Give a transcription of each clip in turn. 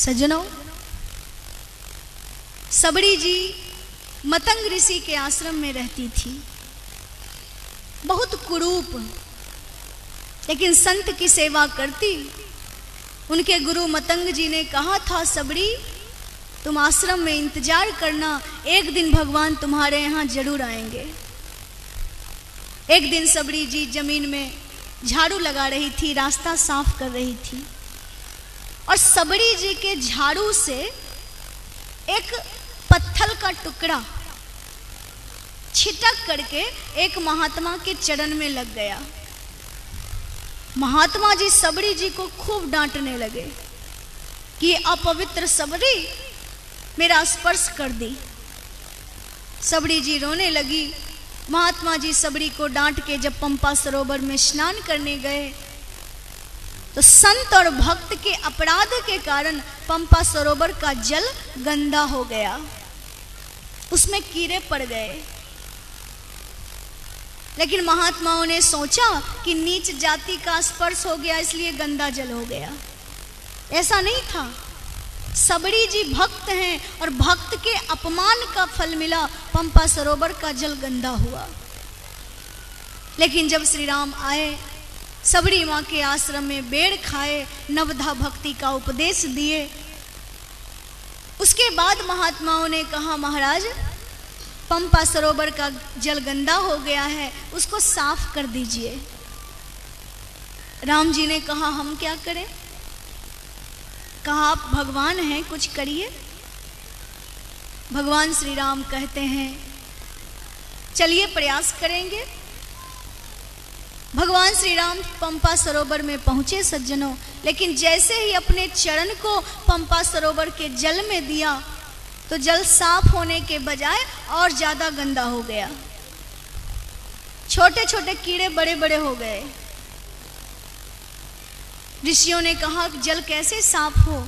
सज्जनों, सबड़ी जी मतंग ऋषि के आश्रम में रहती थी। बहुत कुरूप, लेकिन संत की सेवा करती। उनके गुरु मतंग जी ने कहा था, सबड़ी, तुम आश्रम में इंतज़ार करना, एक दिन भगवान तुम्हारे यहाँ ज़रूर आएँगे। एक दिन सबड़ी जी ज़मीन में झाड़ू लगा रही थी, रास्ता साफ़ कर रही थी। और सबड़ी जी के झाड़ू से एक पत्थर का टुकड़ा छिटक करके एक महात्मा के चरण में लग गया। महात्मा जी सबरी जी को खूब डांटने लगे कि अपवित्र सबरी मेरा स्पर्श कर दी। सबरी जी रोने लगी। महात्मा जी सबरी को डांट के जब पंपा सरोवर में स्नान करने गए तो संत और भक्त के अपराध के कारण पंपा सरोवर का जल गंदा हो गया। उसमें कीड़े पड़ गए। लेकिन महात्माओं ने सोचा कि नीच जाति का स्पर्श हो गया, इसलिए गंदा जल हो गया। ऐसा नहीं था। सबरी जी भक्त हैं और भक्त के अपमान का फल मिला, पंपा सरोवर का जल गंदा हुआ। लेकिन जब श्री राम आए सबड़ी माँ के आश्रम में बेड़ खाए, नवधा भक्ति का उपदेश दिए। उसके बाद महात्माओं ने कहा, महाराज, पंपा सरोवर का जल गंदा हो गया है, उसको साफ़ कर दीजिए। राम जी ने कहा, हम क्या करें? कहा, आप भगवान हैं, कुछ करिए। भगवान श्री राम कहते हैं, चलिए प्रयास करेंगे। भगवान श्री राम पंपा सरोवर में पहुँचे सज्जनों, लेकिन जैसे ही अपने चरण को पंपा सरोवर के जल में दिया तो जल साफ़ होने के बजाय और ज़्यादा गंदा हो गया। छोटे छोटे कीड़े बड़े बड़े हो गए। ऋषियों ने कहा, जल कैसे साफ़ हो?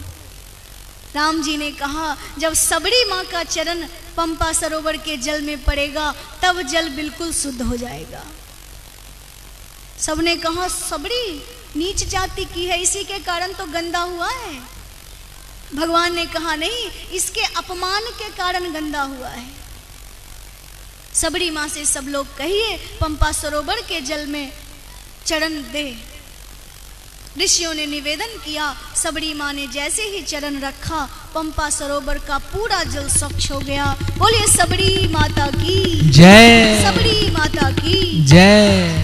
राम जी ने कहा, जब सबरी माँ का चरण पंपा सरोवर के जल में पड़ेगा, तब जल बिल्कुल शुद्ध हो जाएगा। सबने कहा सबरी नीच जाति की है इसी के कारण तो गंदा हुआ है। भगवान ने कहा नहीं इसके अपमान के कारण गंदा हुआ है। सबरी माँ से सब लोग कहिए पंपा सरोवर के जल में चरण दे। ऋषियों ने निवेदन किया सबरी माँ ने जैसे ही चरण रखा पंपा सरोवर का पूरा जल स्वच्छ हो गया। बोलिए सबरी माता की। जय। सबड़ी माता की। जय।